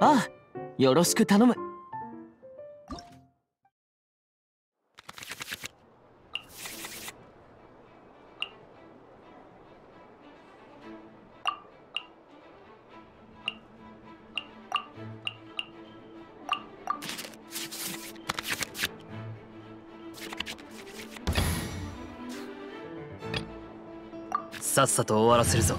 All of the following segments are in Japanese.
ああよろしく頼む。さっさと終わらせるぞ。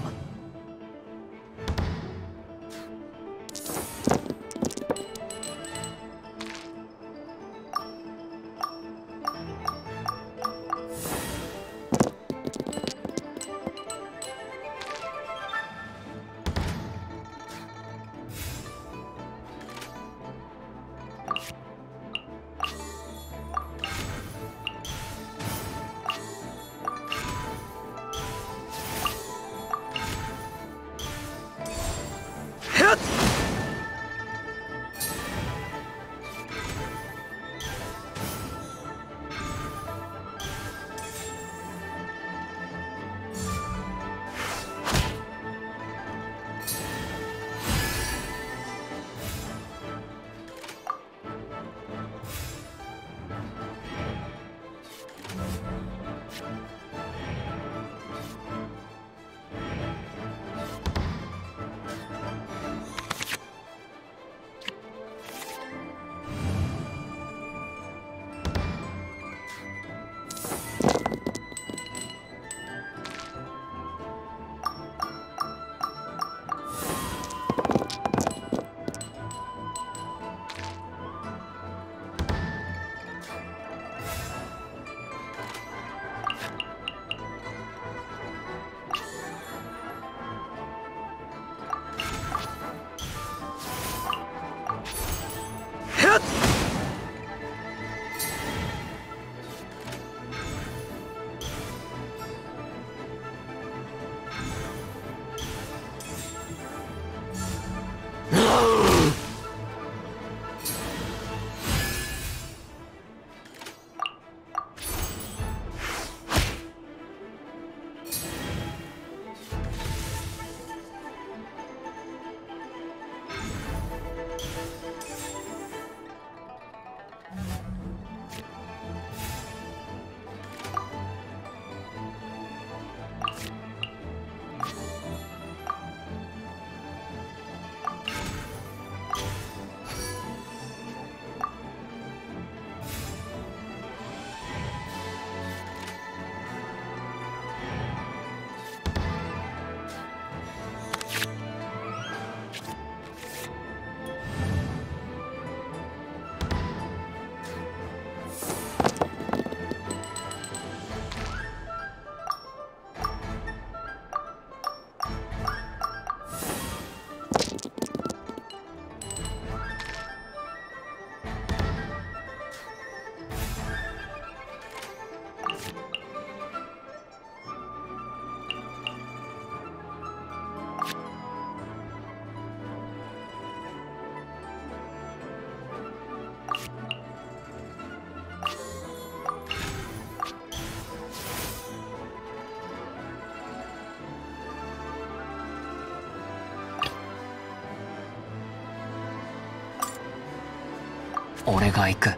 俺が行く。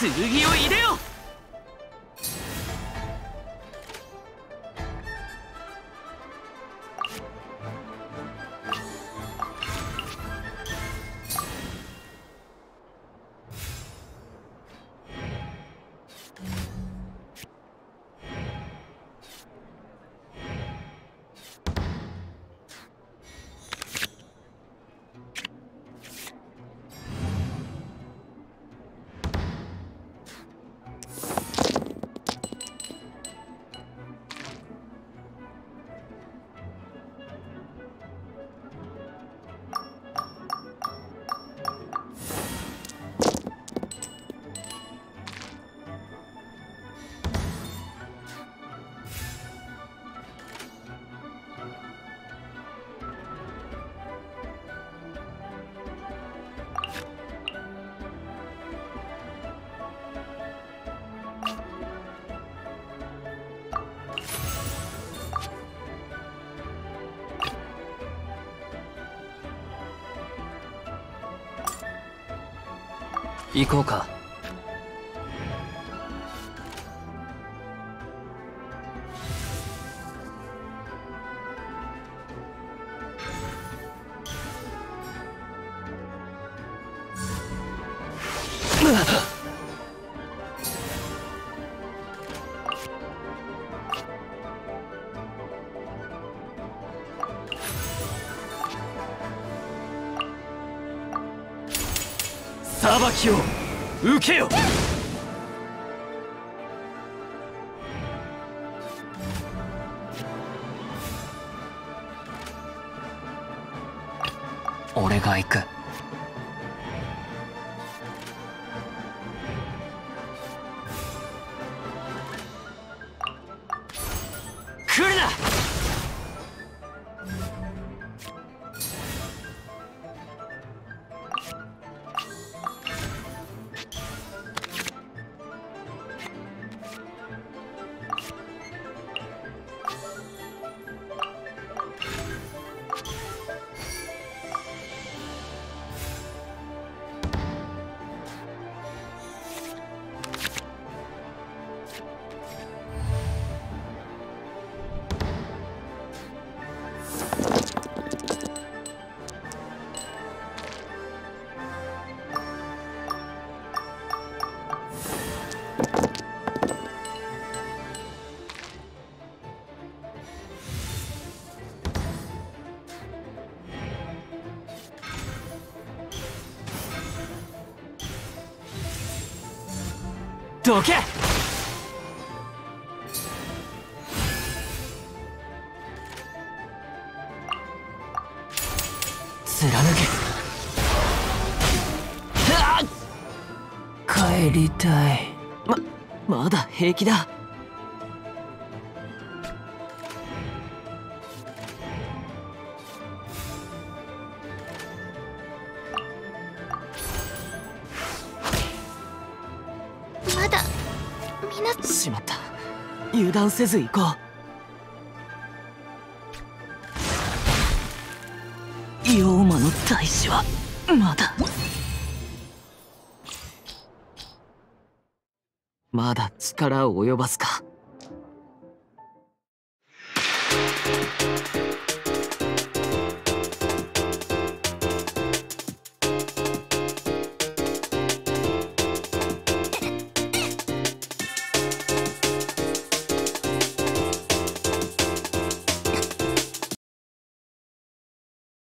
剣を入れよ！行こうか。裁きを受けよ。俺が行く。来るな！どけ。貫け。帰りたい。ままだ平気だ。しまった。油断せず行こう。妖魔の大使はまだ。まだ力を及ばすか。